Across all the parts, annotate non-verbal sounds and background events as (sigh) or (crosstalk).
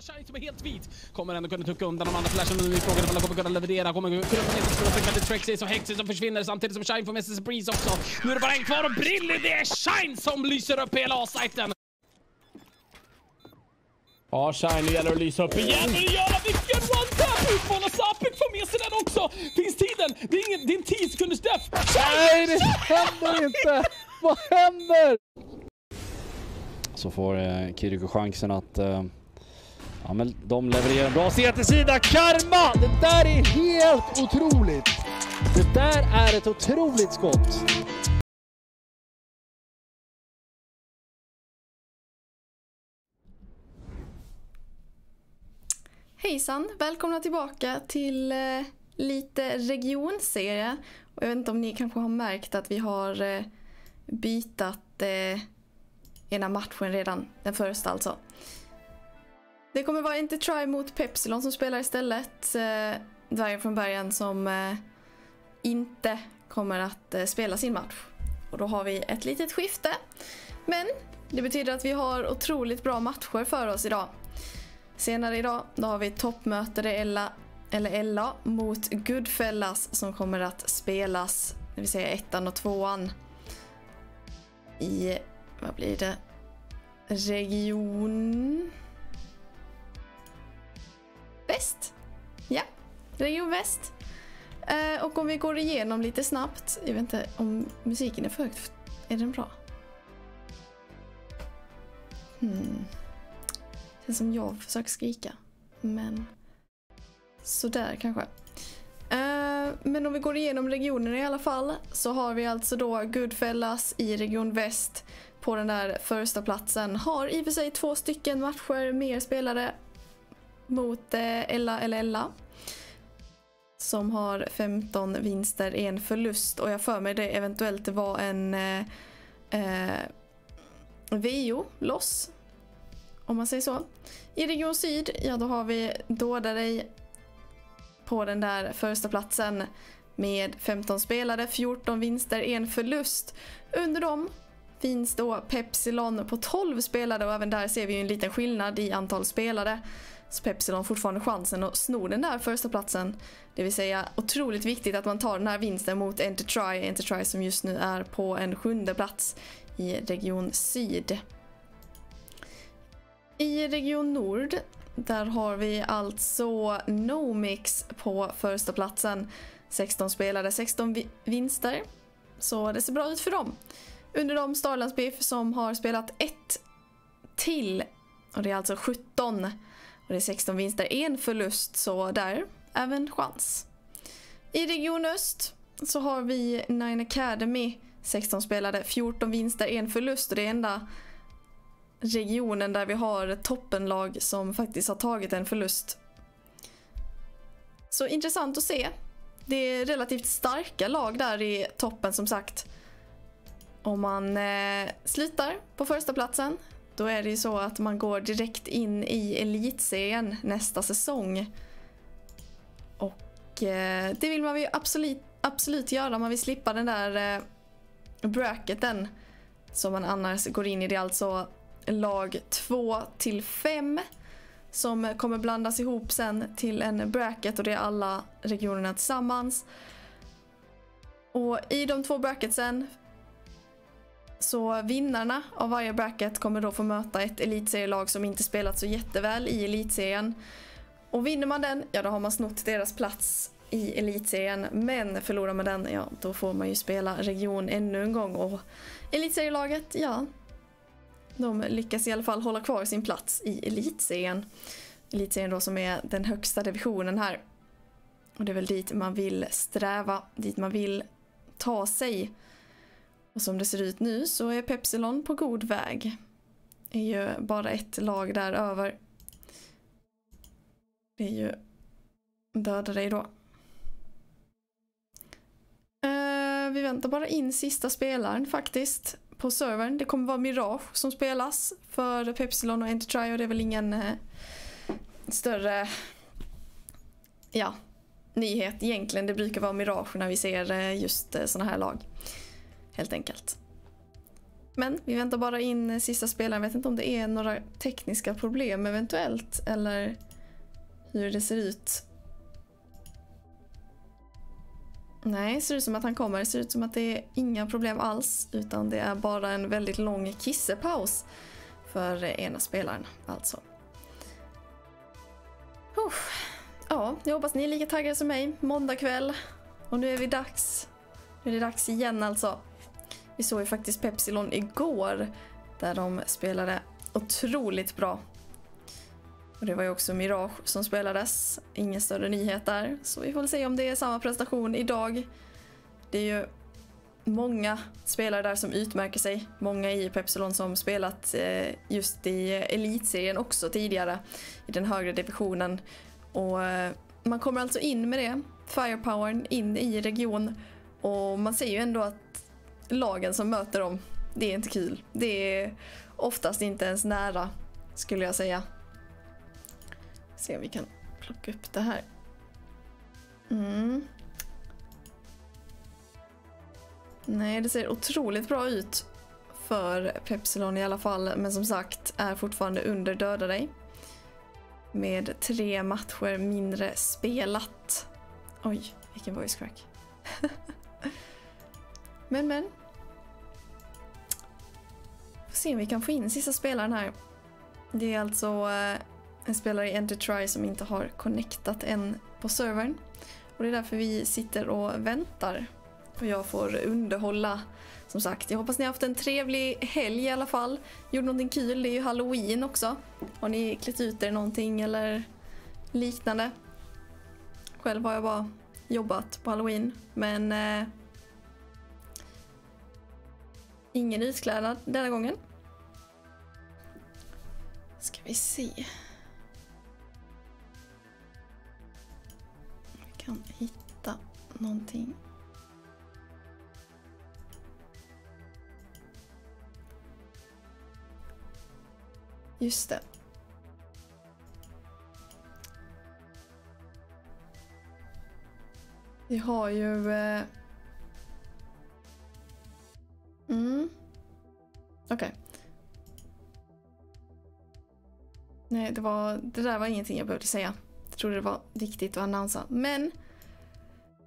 var Shine som är helt vit. Kommer ändå kunna tucka undan de andra flashen. Nu frågan om han kommer kunna leverera. Kommer kunna få med sig till Trexace och Hexy som försvinner samtidigt som Shine får med sig Surprise också. Nu är det bara en kvar och Brilly, det är Shine som lyser upp hela A-sajten. Ja, Shine, nu gäller det att lysa upp igen. Nu gör han vilken one-tap! Utmanar Sapik får med sig den också. Finns tiden? Det är, ingen, det är en 10 sekunders death. Nej, det händer inte! Vad händer? Så får eh, Kiriko chansen att... Eh, ja, men de levererar en bra sida till sida. Karma! Det där är helt otroligt! Det där är ett otroligt skott. Hejsan! Välkomna tillbaka till eh, lite regionserie. Och jag vet inte om ni kanske har märkt att vi har eh, bytat eh, ena matchen redan, den första alltså. Det kommer vara inte Try mot Pepsilon som spelar istället. Eh, Dvärgen från bergen som eh, inte kommer att eh, spela sin match. Och då har vi ett litet skifte. Men det betyder att vi har otroligt bra matcher för oss idag. Senare idag då har vi toppmöte Ella, eller Ella mot Goodfellas som kommer att spelas, det vill säga ettan och tvåan i, vad blir det, region väst. Ja, region väst. Eh, och om vi går igenom lite snabbt, jag vet inte om musiken är för högt, är den bra? Hmm. Känns som jag försöker skrika. Men sådär kanske. Eh, men om vi går igenom regionerna i alla fall så har vi alltså då Goodfellas i region väst på den där första platsen. Har i och för sig två stycken matcher mer spelare mot eh, Ella eller Ella. Som har 15 vinster, en förlust och jag för mig det eventuellt var en eh, eh VO loss om man säger så. I Region Syd, ja då har vi Dådarej på den där första platsen med 15 spelare, 14 vinster, en förlust. Under dem finns då Pepsilon på 12 spelare och även där ser vi en liten skillnad i antal spelare. Så Pepsilon fortfarande chansen att sno den där första platsen. Det vill säga otroligt viktigt att man tar den här vinsten mot Entertry, Entertry som just nu är på en sjunde plats i Region Syd. I Region Nord, där har vi alltså Nomix på första platsen. 16 spelare, 16 vi vinster. Så det ser bra ut för dem. Under dem Starlands Biff som har spelat ett till. Och det är alltså 17. Och det är 16 vinster, en förlust. Så där, även chans. I Region Öst så har vi Nine Academy. 16 spelare, 14 vinster, en förlust. Och det är enda regionen där vi har toppenlag som faktiskt har tagit en förlust. Så intressant att se. Det är relativt starka lag där i toppen som sagt. Om man eh, slutar på första platsen då är det ju så att man går direkt in i elitserien nästa säsong. Och eh, det vill man ju absolut, absolut göra. Man vill slippa den där eh, bracketen som man annars går in i. Det är alltså lag 2 till 5 som kommer blandas ihop sen till en bracket och det är alla regionerna tillsammans. Och i de två bracketsen så vinnarna av varje bracket kommer då få möta ett elitserielag som inte spelat så jätteväl i elitserien. Och vinner man den, ja då har man snott deras plats i elitserien. Men förlorar man den, ja då får man ju spela region ännu en gång. Och elitserielaget, ja de lyckas i alla fall hålla kvar sin plats i elitserien. Elitserien då som är den högsta divisionen här. Och det är väl dit man vill sträva, dit man vill ta sig. Och som det ser ut nu så är Pepsilon på god väg. Det är ju bara ett lag där över. Det är ju Döda dig då. Uh, vi väntar bara in sista spelaren faktiskt på servern. Det kommer vara Mirage som spelas för Pepsilon och Entertry och det är väl ingen uh, större ja, nyhet egentligen. Det brukar vara Mirage när vi ser uh, just sådana här lag. Helt enkelt. Men vi väntar bara in sista spelaren. Jag vet inte om det är några tekniska problem eventuellt eller hur det ser ut. Nej, det ser ut som att han kommer. Det ser ut som att det är inga problem alls utan det är bara en väldigt lång kissepaus för ena spelaren alltså. Uff. Ja, jag hoppas ni är lika taggade som mig. Måndag kväll. Och nu är vi dags. Nu är det dags igen alltså. Vi såg ju faktiskt Pepsilon igår där de spelade otroligt bra. Och det var ju också Mirage som spelades. Ingen större nyhet där. Så vi får väl se om det är samma prestation idag. Det är ju många spelare där som utmärker sig. Många i Pepsilon som spelat eh, just i elitserien också tidigare. I den högre divisionen. Och eh, man kommer alltså in med det, firepowern, in i region. Och man ser ju ändå att lagen som möter dem, det är inte kul. Det är oftast inte ens nära, skulle jag säga. Se om vi kan plocka upp det här. Mm. Nej, det ser otroligt bra ut för Pepsilon i alla fall. Men som sagt, är fortfarande under Döda dig. Med tre matcher mindre spelat. Oj, vilken voice crack. (laughs) men, men. Se om vi kan få in sista spelaren här. Det är alltså eh, en spelare i EnterTry som inte har connectat än på servern. Och det är därför vi sitter och väntar. Och jag får underhålla. Som sagt, jag hoppas ni har haft en trevlig helg i alla fall. Gjort någonting kul, det är ju halloween också. Har ni klätt ut er någonting eller liknande? Själv har jag bara jobbat på halloween. Men eh, ingen utklädnad denna gången. Ska vi se. Vi kan hitta någonting. Just det. Vi har ju... Eh, Nej, det, var, det där var ingenting jag behövde säga. Jag trodde det var viktigt att annonsa. Men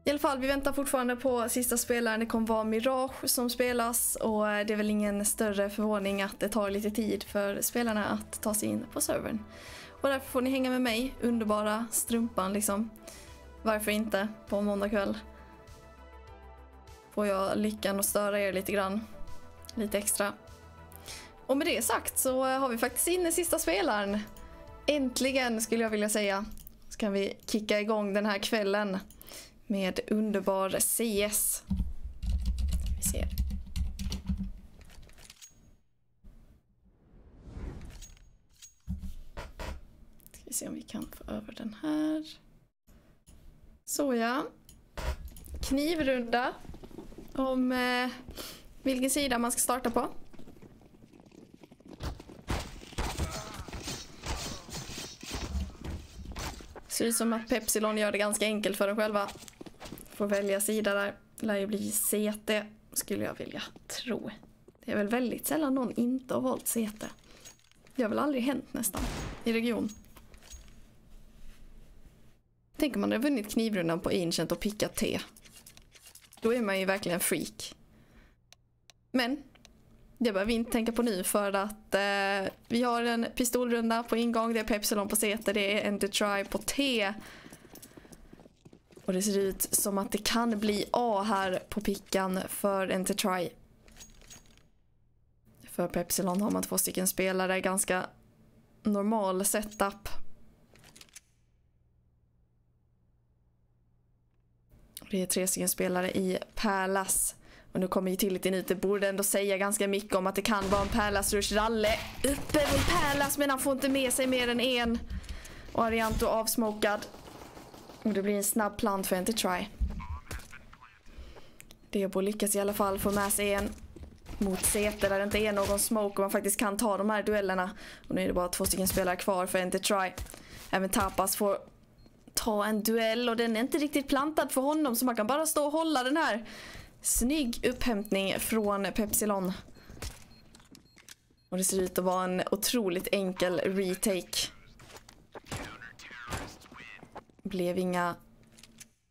i alla fall, vi väntar fortfarande på sista spelaren. Det kommer vara Mirage som spelas och det är väl ingen större förvåning att det tar lite tid för spelarna att ta sig in på servern. Och därför får ni hänga med mig, underbara strumpan liksom. Varför inte på måndag kväll? Får jag lyckan att störa er lite grann. Lite extra. Och med det sagt så har vi faktiskt in sista spelaren. Äntligen skulle jag vilja säga. Så kan vi kicka igång den här kvällen med underbar CS. Vi ser. Ska vi se om vi kan få över den här. Så ja. Knivrunda. Om eh, vilken sida man ska starta på. Ser ut som att Pepsilon gör det ganska enkelt för dem själva. Får välja sida där. Lär ju bli CT, skulle jag vilja tro. Det är väl väldigt sällan någon inte har valt CT. Det har väl aldrig hänt nästan, i region. Tänk om man hade vunnit knivrundan på Ancient och pickat T. Då är man ju verkligen freak. Men det behöver vi inte tänka på nu för att eh, vi har en pistolrunda på ingång, det är Pepsilon på CT, det är en Detry på T. Och det ser ut som att det kan bli A här på pickan för Entertry. För Pepsilon har man två stycken spelare, ganska normal setup. Det är tre stycken spelare i Pärlas. Och nu kommer ju till lite nytt, det borde ändå säga ganska mycket om att det kan vara en Pärlas Rush Ralle. Uppe vid Pärlas men han får inte med sig mer än en. Och Arianto avsmokad. Och det blir en snabb plant för en try. Debo lyckas i alla fall få med sig en mot Säter där det inte är någon smoke och man faktiskt kan ta de här duellerna. Och nu är det bara två stycken spelare kvar för inte try. Även Tapas får ta en duell och den är inte riktigt plantad för honom så man kan bara stå och hålla den här. Snygg upphämtning från Pepsilon. Och det ser ut att vara en otroligt enkel retake. Blev inga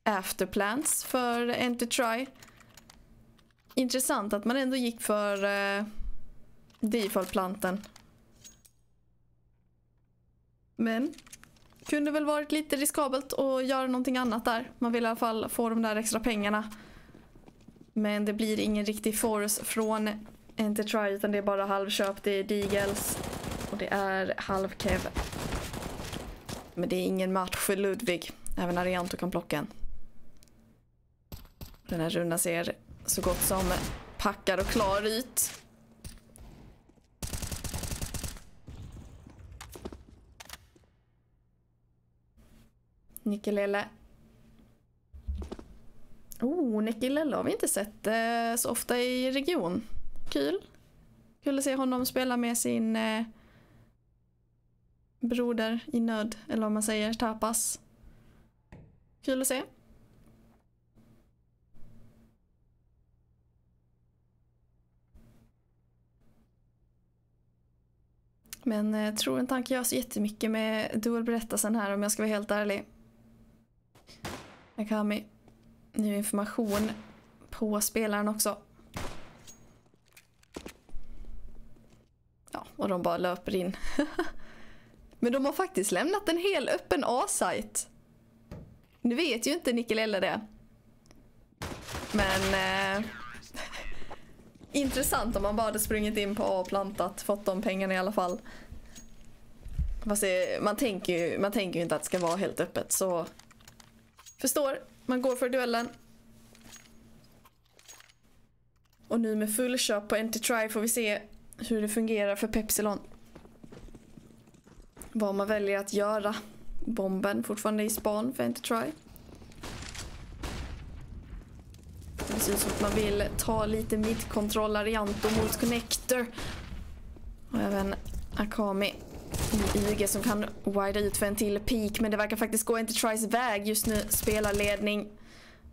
afterplans för Enter-Try. Intressant att man ändå gick för uh, default-planten. Men kunde väl varit lite riskabelt att göra någonting annat där. Man vill i alla fall få de där extra pengarna. Men det blir ingen riktig force från inte try utan det är bara halvköp. Det är Deagles och det är halvkev. Men det är ingen match för Ludvig. Även Arianto kan plocka en. Den här rundan ser så gott som packad och klar ut. Nikelele. Oh, Nikelele har vi inte sett eh, så ofta i region. Kul. Kul att se honom spela med sin eh, broder i nöd, eller vad man säger, tapas. Kul att se. Men eh, jag eh, tror inte han kan göra så jättemycket med dualberättelsen här om jag ska vara helt ärlig. Akami. Ny information på spelaren också. Ja, och de bara löper in. (laughs) Men de har faktiskt lämnat en hel öppen A-site. Nu vet ju inte Nikelella det. Men... Eh, (laughs) intressant om man bara hade sprungit in på A och plantat, fått de pengarna i alla fall. Fast det, man, tänker ju, man tänker ju inte att det ska vara helt öppet så... Förstår, man går för duellen. Och nu med fullköp på Enter-Try får vi se hur det fungerar för Pepsilon. Vad man väljer att göra. Bomben fortfarande i span för Enter-Try. Det ser ut som att man vill ta lite midkontroll Arianto mot Connector. Och även Akami IG som kan wida ut för en till peak. Men det verkar faktiskt gå inte Tries väg just nu. Spelarledning.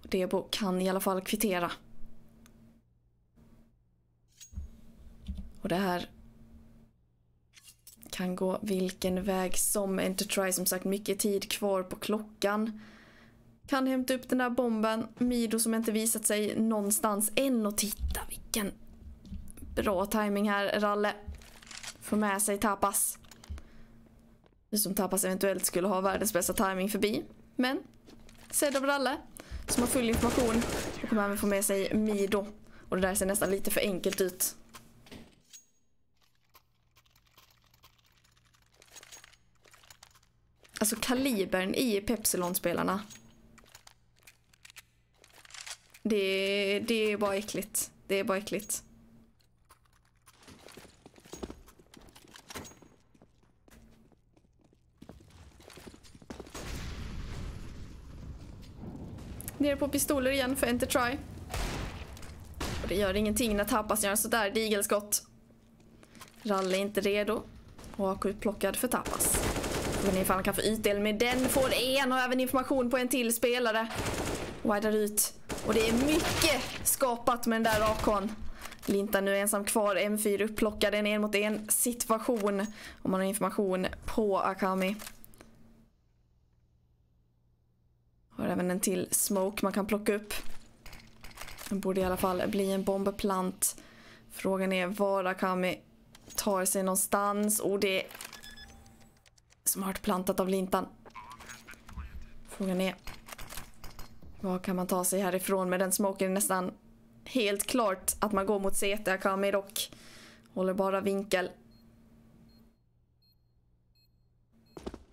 Debo kan i alla fall kvittera. Och det här kan gå vilken väg som. Enterprise som sagt mycket tid kvar på klockan. Kan hämta upp den där bomben. Mido som inte visat sig någonstans än och titta vilken bra timing här Ralle. Får med sig Tapas. Vi som Tapas eventuellt skulle ha världens bästa timing förbi. Men sedd av alla som har full information och kommer även få med sig Mido. Och det där ser nästan lite för enkelt ut. Alltså kalibern i Pepsilon-spelarna. Det, det är bara äckligt. Det är bara äckligt. Nere på pistoler igen för Enter Try. Och det gör ingenting när Tapas gör sådär digelskott. Ralle är inte redo. Och AK plockad för Tapas. Men ifall han kan få ytdel med den får en och även information på en till spelare. Widar ut. Och det är mycket skapat med den där AK'n. Linta nu ensam kvar, M4 upplockad, en en mot en situation. Om man har information på Akami. Har även en till smoke man kan plocka upp. Det borde i alla fall bli en bombplant. Frågan är var Akami tar sig någonstans. Och det Smart plantat av Lintan. Frågan är vad kan man ta sig härifrån med den smoken nästan helt klart att man går mot CT. Akami dock håller bara vinkel.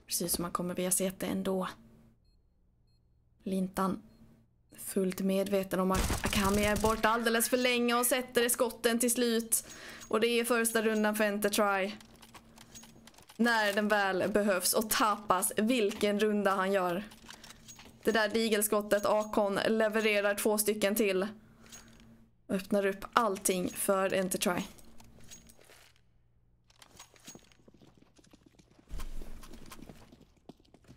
Precis som man kommer via CT ändå. Lintan fullt medveten om att Akami är borta alldeles för länge och sätter skotten till slut. Och det är första rundan för EnterTry. När den väl behövs och tapas vilken runda han gör. Det där digelskottet Akon levererar två stycken till. Öppnar upp allting för Entertry.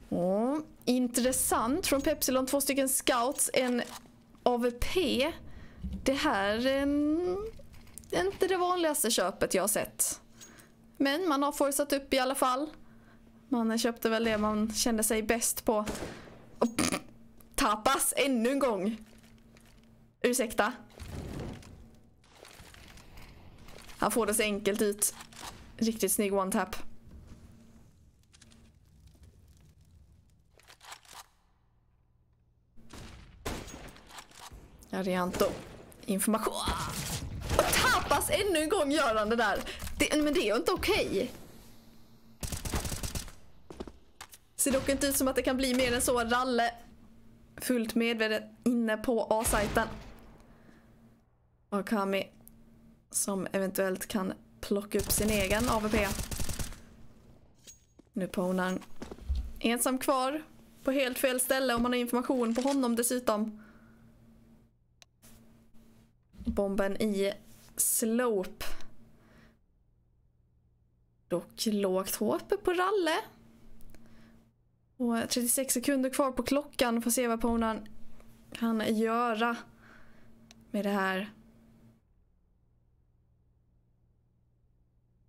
Oh, intressant från Pepsilon, två stycken scouts, en AVP. Det här är inte det vanligaste köpet jag har sett. Men man har forcat upp i alla fall. Man köpte väl det man kände sig bäst på. Och tapas ännu en gång. Ursäkta. Han får det så enkelt ut. Riktigt snygg one-tap. Arianto. Information. Och tapas ännu en gång gör han det där. Det, men det är ju inte okej. Okay. Ser dock inte ut som att det kan bli mer än så. Ralle fullt medvetet inne på A-sajten. Och Kami som eventuellt kan plocka upp sin egen AVP. Nu ponar ensam kvar på helt fel ställe om man har information på honom dessutom. Bomben i slope. Dock lågt HP på Ralle. Och 36 sekunder kvar på klockan. Får se vad Ponan kan göra med det här.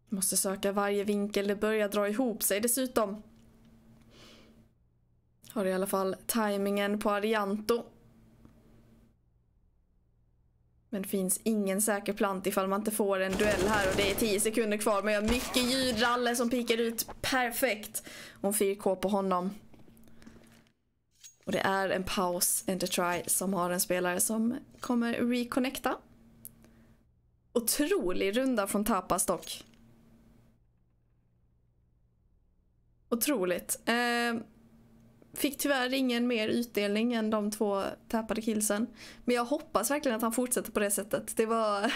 Måste söka varje vinkel, det börjar dra ihop sig dessutom. Har i alla fall tajmingen på Arianto. Men det finns ingen säker plant ifall man inte får en duell här och det är 10 sekunder kvar. Men jag har mycket ljud, Ralle som pikar ut perfekt. Och 4K på honom. Och det är en paus, inte try, som har en spelare som kommer reconnecta. Otrolig runda från Tapas dock. Otroligt. Eh, fick tyvärr ingen mer utdelning än de två tappade killsen. Men jag hoppas verkligen att han fortsätter på det sättet. Det var...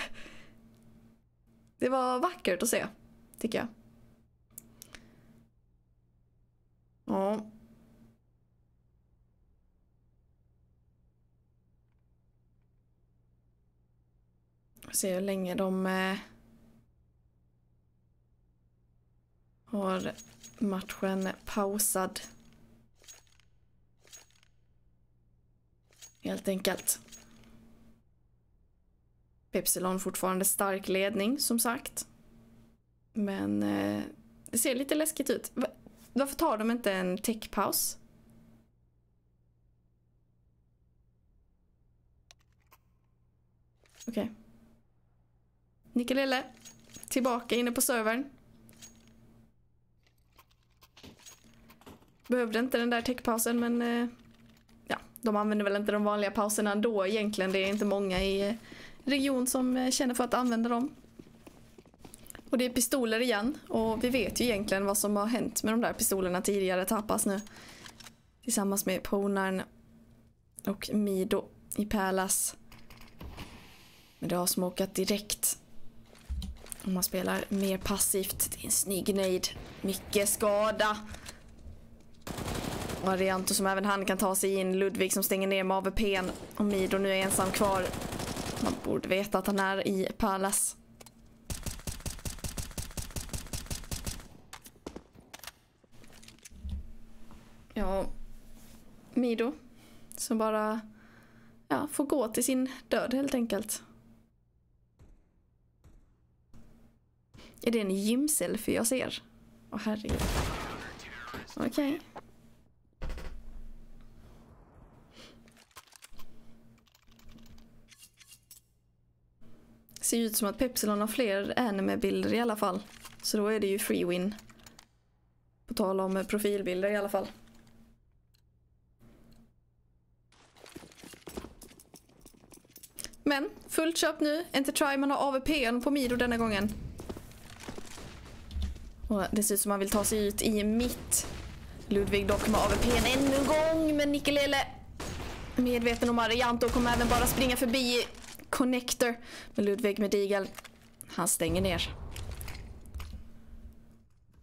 Det var vackert att se, tycker jag. Ja. Se hur länge de eh, har matchen pausad. Helt enkelt. Pepsilon fortfarande stark ledning som sagt. Men eh, det ser lite läskigt ut. Varför tar de inte en techpaus? Okej. Okay. Nikelele tillbaka inne på servern. Behövde inte den där techpausen men eh, de använder väl inte de vanliga pauserna ändå egentligen. Det är inte många i region som eh, känner för att använda dem. Och det är pistoler igen och vi vet ju egentligen vad som har hänt med de där pistolerna tidigare tapas nu. Tillsammans med Ponarn och Mido i Pärlas. Men det har smokat direkt. Om man spelar mer passivt. Det är en snygg nade. Mycket skada. Arianto som även han kan ta sig in. Ludvig som stänger ner med AVP'n. Och Mido nu är ensam kvar. Man borde veta att han är i Palace. Ja, Mido som bara ja, får gå till sin död helt enkelt. Är det en gymselfie jag ser? Åh herregud. Okej. Okay. Ser ut som att Pepsilon har fler anime-bilder i alla fall. Så då är det ju free win. På tal om eh, profilbilder i alla fall. Men fullt köp nu. Inte try man har AVP'n på Mido denna gången. Och det ser ut som man vill ta sig ut i mitt. Ludvig dock med AVP'n ännu en gång. Men Nikelele medveten om Arianto kommer även bara springa förbi Connector med Ludvig med Han stänger ner.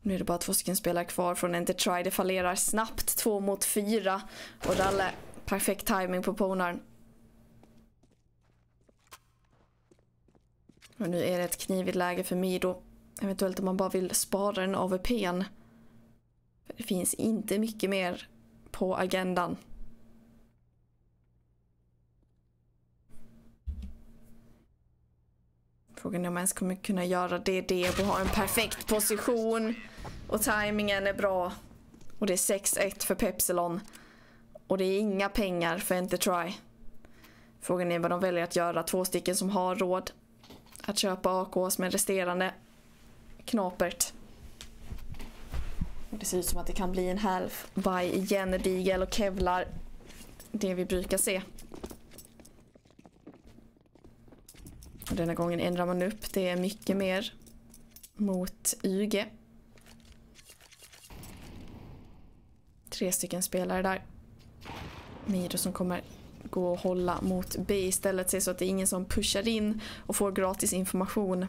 Nu är det bara två stycken spelare kvar från Entertry. Det fallerar snabbt. Två mot fyra. Och Ralle, perfekt timing på ponaren. Och nu är det ett knivigt läge för Mido. Eventuellt om man bara vill spara den AVPn. Det finns inte mycket mer på agendan. Frågan är om jag ens kommer kunna göra det. Debo har en perfekt position. Och tajmingen är bra. Och det är 6-1 för Pepsilon. Och det är inga pengar för Entertry. Frågan är vad de väljer att göra. Två stycken som har råd att köpa AKs med resterande knapert. Och det ser ut som att det kan bli en half by igen. Digel och Kevlar. Det vi brukar se. Och denna gången ändrar man upp. Det är mycket mer mot UG. Tre stycken spelare där. Mido som kommer gå och hålla mot B istället. Se så att det är ingen som pushar in och får gratis information.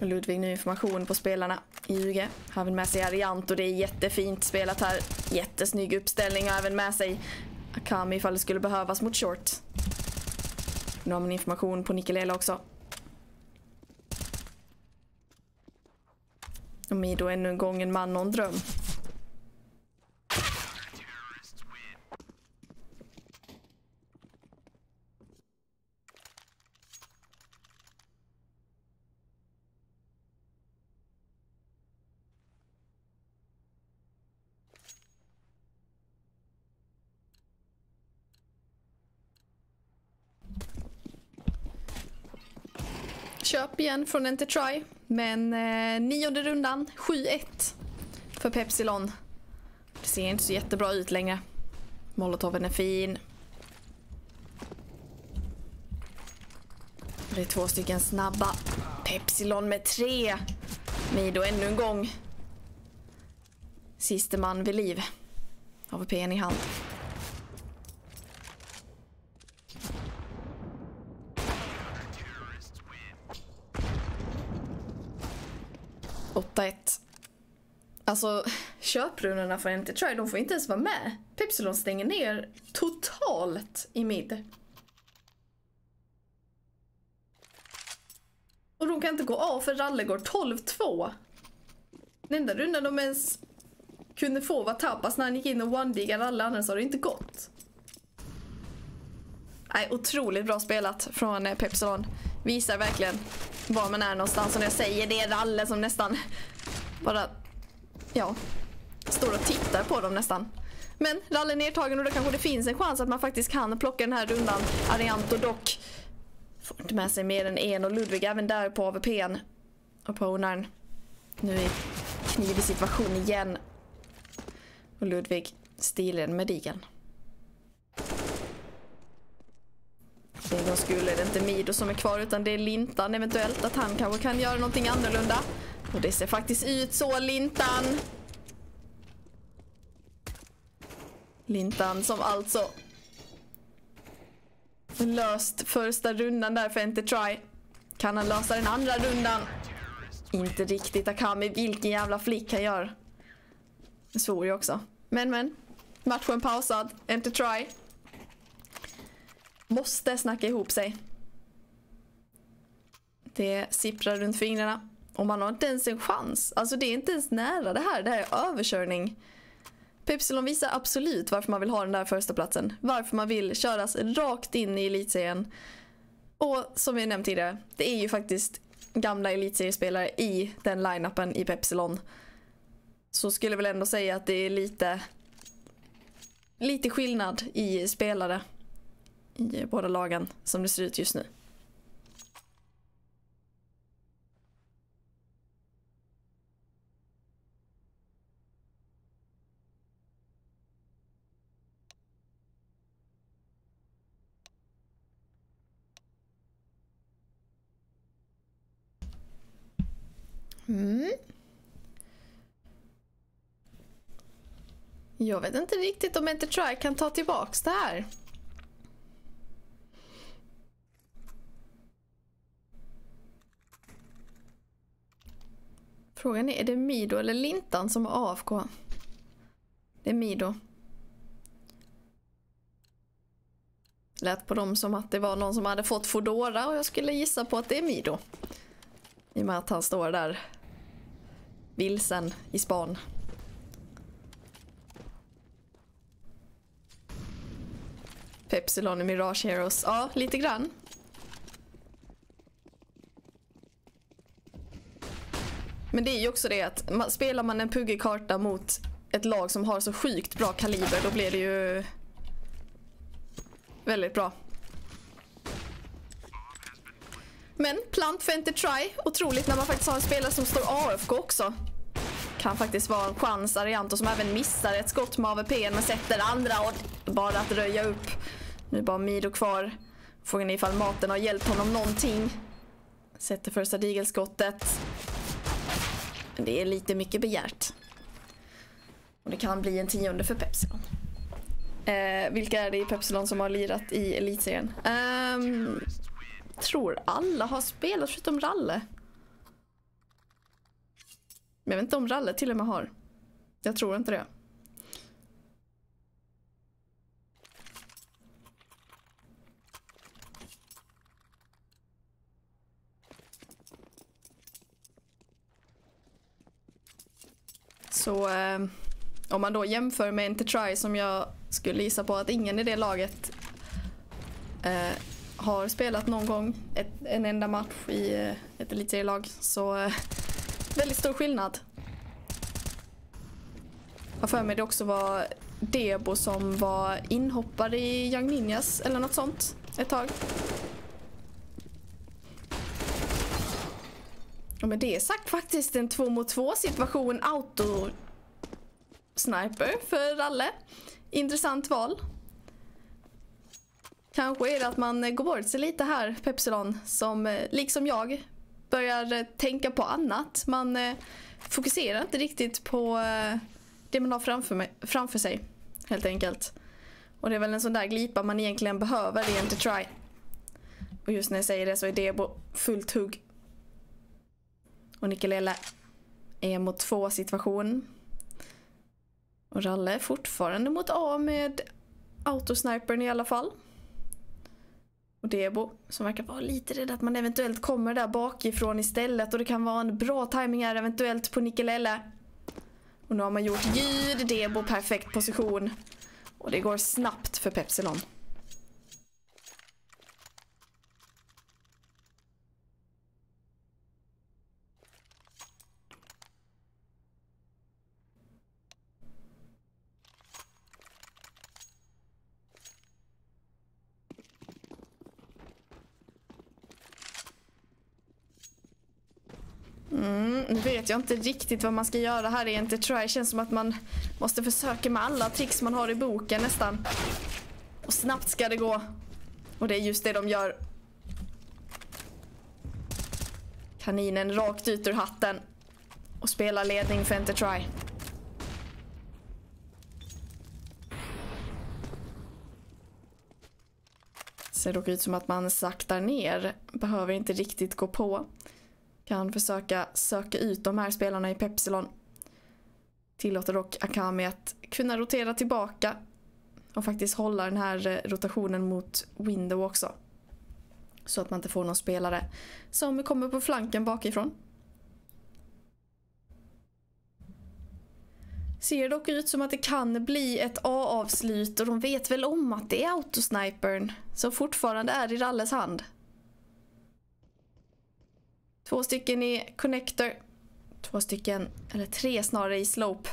Och Ludvig nu information på spelarna i UG. Har även med sig Ariant och det är jättefint spelat här. Jättesnygg uppställning och även med sig Akami ifall det skulle behövas mot short. Nu har man information på Nikkelela också. Och Mido ännu en gång en man och en dröm. Köp igen från Entertry. Men eh, nionde rundan, 7-1 för Pepsilon. Det ser inte så jättebra ut längre. Molotoven är fin. Det är två stycken snabba. Pepsilon med tre. Mido ännu en gång. Siste man vid liv. AVP'n i hand. Åtta ett. Alltså, köprundorna för Try, de får inte ens vara med. Pepsilon stänger ner totalt i mid. Och de kan inte gå av för Ralle går 12-2. Den enda rundan de ens kunde få var Tapas när han gick in och one-diggade alla, annars har det inte gått. Nej, otroligt bra spelat från eh, Pepsilon. Visar verkligen var man är någonstans. Och när jag säger det är Ralle som nästan bara, ja, står och tittar på dem nästan. Men Ralle är nedtagen och då kanske det finns en chans att man faktiskt kan plocka den här rundan. Arianto dock får inte med sig mer än en och Ludvig även där på AVP'n. Opponern. Nu är knivig situation igen. Och Ludvig stilen med digeln. För en gångs skull är det inte Mido som är kvar utan det är Lintan eventuellt att han kanske kan göra någonting annorlunda. Och det ser faktiskt ut så, Lintan. Lintan som alltså löst första rundan där för Entertry. Kan han lösa den andra rundan? Inte riktigt Akami, vilken jävla flick han gör. Det svor ju också. Men men, matchen pausad, Entertry. Måste snacka ihop sig. Det sipprar runt fingrarna. Och man har inte ens en chans. Alltså det är inte ens nära det här. Det här är överkörning. Pepsilon visar absolut varför man vill ha den där första platsen. Varför man vill köras rakt in i elitserien. Och som vi nämnt tidigare, det är ju faktiskt gamla elitseriespelare i den line-upen i Pepsilon. Så skulle jag väl ändå säga att det är lite, lite skillnad i spelare i båda lagen som det ser ut just nu. Mm. Jag vet inte riktigt om inte tror jag kan ta tillbaks det här. Frågan är, är det Mido eller Lintan som har AFK? Det är Mido. Lät på dem som att det var någon som hade fått Fodora och jag skulle gissa på att det är Mido. I och med att han står där vilsen i span. Pepsilon i Mirage Heroes. Ja, lite grann. Men det är ju också det att man, spelar man en puggig karta mot ett lag som har så sjukt bra kaliber då blir det ju väldigt bra. Men plant för inte try. Otroligt när man faktiskt har en spelare som står AFK också. Kan faktiskt vara en chans. Arianto som även missar ett skott med AVP men sätter andra och bara att röja upp. Nu är bara Mido kvar. Frågan är ifall maten har hjälpt honom någonting. Sätter första digelskottet. Men det är lite mycket begärt. Och det kan bli en tionde för Pepsilon. Eh, vilka är det i Pepsilon som har lirat i elitserien? Um, tror alla har spelat förutom Ralle. Men jag vet inte om Ralle till och med har. Jag tror inte det. Så eh, om man då jämför med Intertry som jag skulle gissa på att ingen i det laget eh, har spelat någon gång ett, en enda match i eh, ett elitserielag så eh, väldigt stor skillnad. Jag för mig det också var Debo som var inhoppare i Young Ninjas eller något sånt ett tag. Ja, med det sagt faktiskt en två mot två situation auto sniper för Ralle. Intressant val. Kanske är det att man går bort sig lite här, Pepsilon, som eh, liksom jag börjar eh, tänka på annat. Man eh, fokuserar inte riktigt på eh, det man har framför, mig, framför sig, helt enkelt. Och det är väl en sån där glipa man egentligen behöver i en try. Och just när jag säger det så är Debo fullt hugg. Och Nikelele är mot två situation. Och Ralle är fortfarande mot A med autosnipern i alla fall. Och Debo som verkar vara lite rädd att man eventuellt kommer där bakifrån istället och det kan vara en bra timing här eventuellt på Nikelelle. Och nu har man gjort ljud, Debo perfekt position. Och det går snabbt för Pepsilon. Mm, nu vet jag inte riktigt vad man ska göra här i inte tror jag. Det känns som att man måste försöka med alla tricks man har i boken nästan. Och snabbt ska det gå. Och det är just det de gör. Kaninen rakt ut ur hatten. Och spelar ledning för Enter try. Ser dock ut som att man saktar ner. Behöver inte riktigt gå på kan försöka söka ut de här spelarna i Pepsilon. Tillåter dock Akami att kunna rotera tillbaka och faktiskt hålla den här eh, rotationen mot window också. Så att man inte får någon spelare som kommer på flanken bakifrån. Ser dock ut som att det kan bli ett A-avslut och de vet väl om att det är autosnipern som fortfarande är i Ralles hand. Två stycken i connector. Två stycken, eller tre snarare i slope.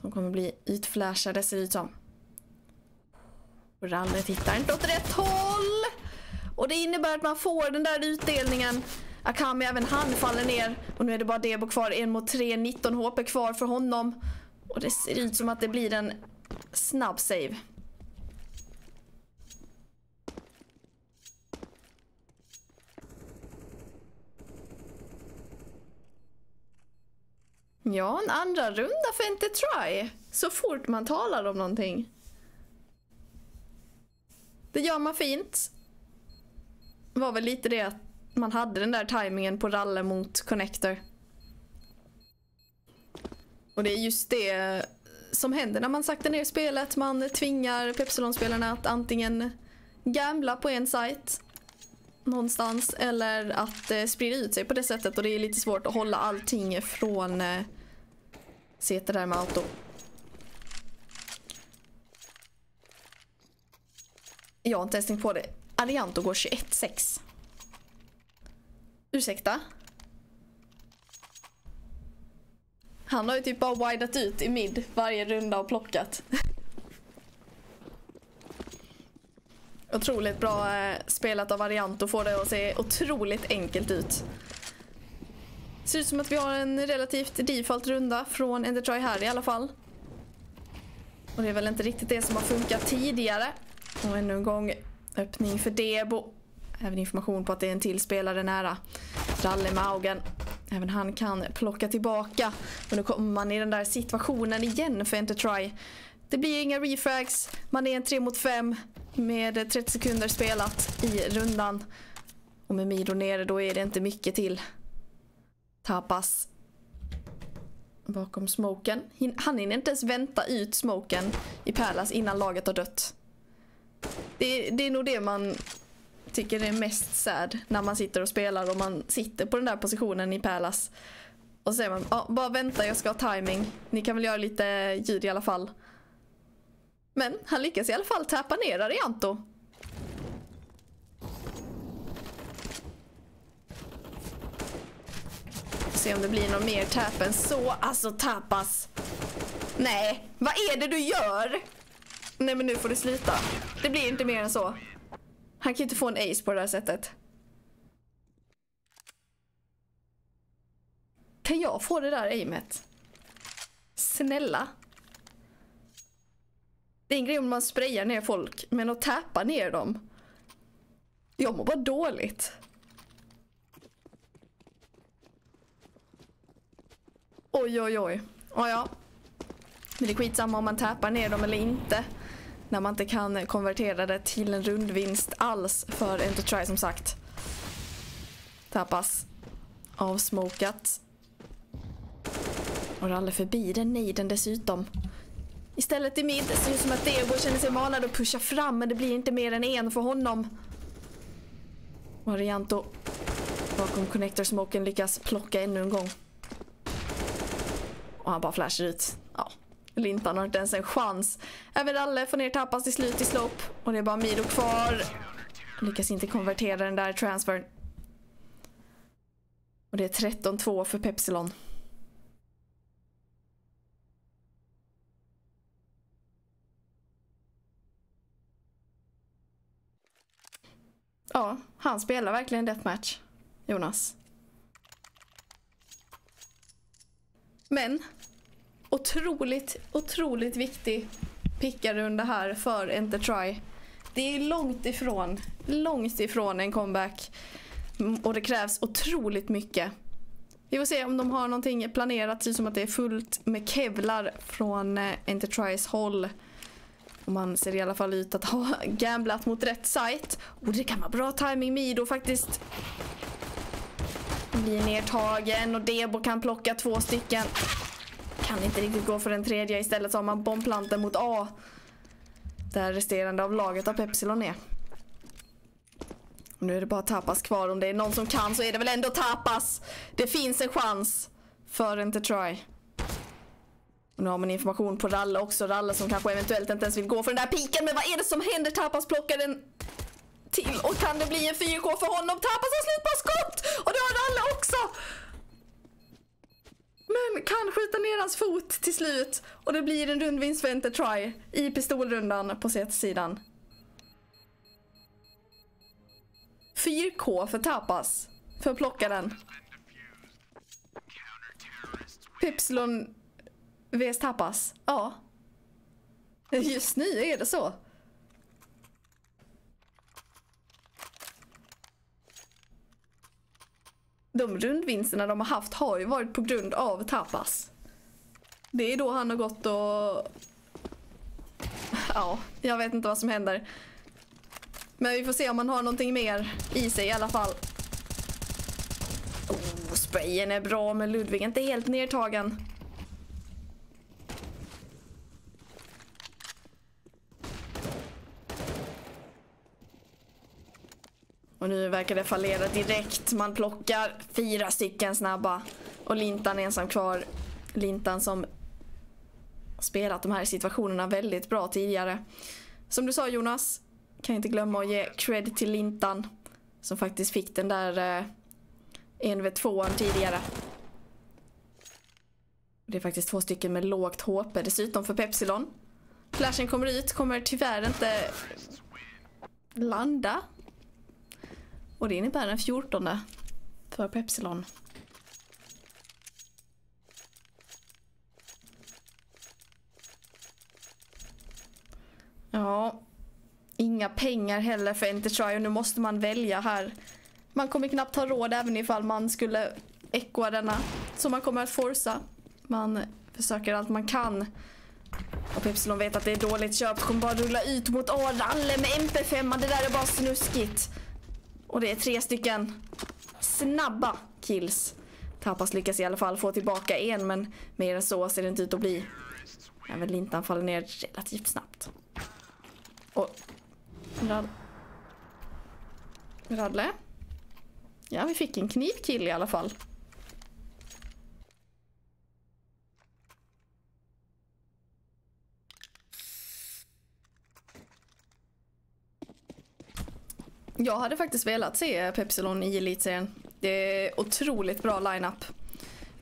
Som kommer bli ytflashade ser det ut som. Och Ralle tittar inte åt rätt håll. Och det innebär att man får den där utdelningen. Akami även han faller ner. Och nu är det bara Debo kvar. En mot tre, 19 HP kvar för honom. Och det ser ut som att det blir en snabb save. Ja, en andra runda för inte try. Så fort man talar om någonting. Det gör man fint. Var väl lite det att man hade den där tajmingen på ralle mot connector. Och det är just det som händer när man saktar ner spelet. Man tvingar Pepsilon-spelarna att antingen gambla på en sajt någonstans eller att eh, sprida ut sig på det sättet och det är lite svårt att hålla allting från eh, Sitter där med auto. Jag har inte ens tänkt på det. Alianto går 21-6. Ursäkta? Han har ju typ bara widat ut i mid varje runda och plockat. (laughs) Otroligt bra eh, spelat av Variant och får det att se otroligt enkelt ut. Ser ut som att vi har en relativt default runda från Endertry här i alla fall. Och det är väl inte riktigt det som har funkat tidigare. Och ännu en gång öppning för Debo. Även information på att det är en till spelare nära. Ralle Maugen. Även han kan plocka tillbaka. Och nu kommer man i den där situationen igen för Entertry. Det blir inga refrags. Man är en 3 mot 5 med 30 sekunder spelat i rundan. Och med Mido nere då är det inte mycket till. Tapas. Bakom smoken. Han hinner inte ens vänta ut smoken i Pärlas innan laget har dött. Det, det är nog det man tycker är mest sad när man sitter och spelar och man sitter på den där positionen i Pärlas. Och så säger man, ah, bara vänta jag ska ha timing. Ni kan väl göra lite ljud i alla fall. Men han lyckas i alla fall tappa ner Arianto. Se om det blir någon mer tap än så. Alltså tapas. Nej, vad är det du gör? Nej men nu får du sluta. Det blir inte mer än så. Han kan ju inte få en ace på det här sättet. Kan jag få det där aimet? Snälla. Det är en grej om man sprayar ner folk, men att tappa ner dem. Jag mår bara dåligt. Oj, oj, oj. Oh, ja. Men det är skitsamma om man tappar ner dem eller inte. När man inte kan konvertera det till en rundvinst alls för Entertry som sagt. Tappas. Avsmokat. Och Ralle förbi den nejden dessutom. Istället i mid ser det ut som att Debo känner sig manad att pusha fram men det blir inte mer än en för honom. Marianto bakom connector-smoken lyckas plocka ännu en gång. Och han bara flashar ut. Ja, Lintan har inte ens en chans. Även Ralle får ner tappas till slut i slopp. Och det är bara Mido kvar. Lyckas inte konvertera den där transfern. Och det är 13-2 för Pepsilon. Ja, han spelar verkligen deathmatch, Jonas. Men, otroligt, otroligt viktig pickarunda här för Entertry. Det är långt ifrån, långt ifrån en comeback. Mm, och det krävs otroligt mycket. Vi får se om de har någonting planerat. Det ser som att det är fullt med kevlar från eh, Entertrys håll. Och man ser i alla fall ut att ha (laughs) gamblat mot rätt sajt Och det kan vara bra timing Mido faktiskt. Blir nedtagen och Debo kan plocka två stycken. Kan inte riktigt gå för den tredje. Istället så har man bombplanten mot A. Där resterande av laget av Pepsilon är. Och nu är det bara Tapas kvar. Om det är någon som kan så är det väl ändå Tapas. Det finns en chans för inte try. Och nu har man information på Ralle också. Ralle som kanske eventuellt inte ens vill gå för den där piken. Men vad är det som händer? Tapas plockar den till. Och kan det bli en 4K för honom? Tapas har slut på skott! Och det har Ralle också! Men kan skjuta ner hans fot till slut. Och det blir en rundvinst för Enter Try i pistolrundan på CT-sidan. 4K för Tapas. För att plocka den. Pipsilon vs Tapas. Ja. Just nu är det så. De rundvinsterna de har haft har ju varit på grund av Tapas. Det är då han har gått och... Ja, jag vet inte vad som händer. Men vi får se om han har någonting mer i sig i alla fall. Oh, sprayen är bra men Ludvig är inte helt nertagen. Och nu verkar det fallera direkt. Man plockar fyra stycken snabba. Och Lintan är ensam kvar. Lintan som spelat de här situationerna väldigt bra tidigare. Som du sa Jonas, kan inte glömma att ge cred till Lintan. Som faktiskt fick den där eh, 1v2an tidigare. Det är faktiskt två stycken med lågt HP dessutom för Pepsilon. Flashen kommer ut, kommer tyvärr inte landa. Och det innebär den 14 för Pepsilon. Ja, inga pengar heller för Entertry och nu måste man välja här. Man kommer knappt ha råd även ifall man skulle ekoa denna. Så man kommer att forsa. Man försöker allt man kan. Och Pepsilon vet att det är dåligt köp. Kommer bara rulla ut mot Aralle med MP5. Det där är bara snuskigt. Och det är tre stycken snabba kills. Tapas lyckas i alla fall få tillbaka en men mer än så ser det inte ut att bli. Även Lintan faller ner relativt snabbt. Och... Rad... Radle? Ja, vi fick en knivkill i alla fall. Jag hade faktiskt velat se Pepsilon i elitserien. Det är otroligt bra lineup.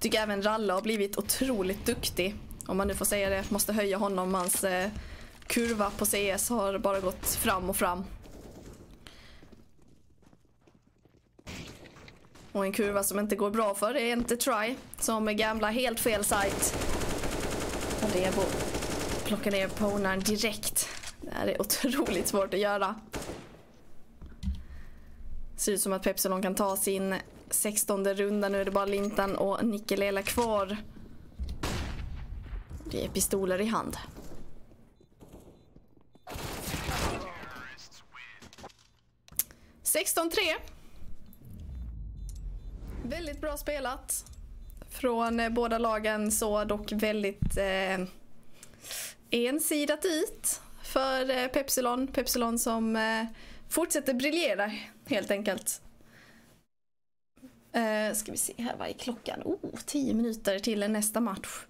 Tycker även Ralle har blivit otroligt duktig. Om man nu får säga det. Måste höja honom. Hans eh, kurva på CS har bara gått fram och fram. Och en kurva som inte går bra för är inte Try. Som gamblar helt fel site. Och Debo plockar ner ponaren direkt. Det här är otroligt svårt att göra. Ser ut som att Pepsilon kan ta sin 16 runda. Nu är det bara Lintan och Nickelela kvar. Det är pistoler i hand. Sexton tre. Väldigt bra spelat. Från båda lagen så dock väldigt eh, ensidat ut för eh, Pepsilon. Pepsilon som eh, fortsätter briljera helt enkelt. Uh, ska vi se här, vad är klockan? Oh, tio minuter till nästa match.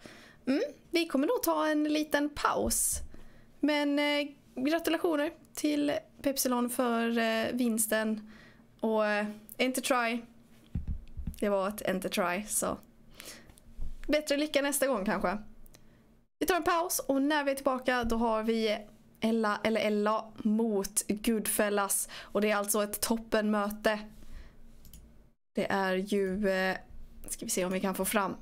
Mm, vi kommer då ta en liten paus. Men uh, gratulationer till Pepsilon för uh, vinsten. Och uh, Entertry. Det var ett Entertry, så bättre lycka nästa gång kanske. Vi tar en paus och när vi är tillbaka då har vi Ella eller Ella mot Goodfellas. Och det är alltså ett toppenmöte. Det är ju, eh, ska vi se om vi kan få fram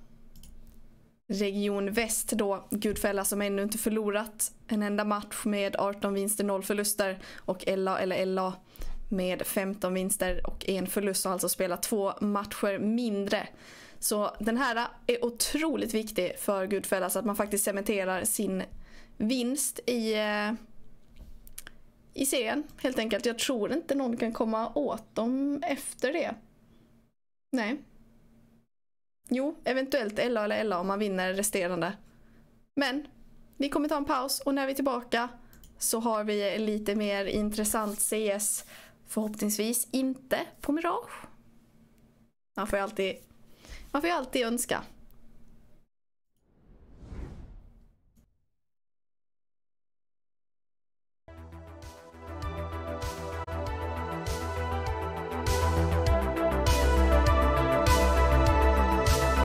Region Väst då, Goodfellas som ännu inte förlorat en enda match med 18 vinster, 0 förluster. Och Ella eller Ella med 15 vinster och en förlust och alltså spelat två matcher mindre. Så den här är otroligt viktig för Goodfellas att man faktiskt cementerar sin vinst i eh, i serien helt enkelt. Jag tror inte någon kan komma åt dem efter det. Nej. Jo, eventuellt Ella eller Ella om man vinner resterande. Men vi kommer ta en paus och när vi är tillbaka så har vi lite mer intressant CS. Förhoppningsvis inte på Mirage. Man får ju alltid, man får ju alltid önska.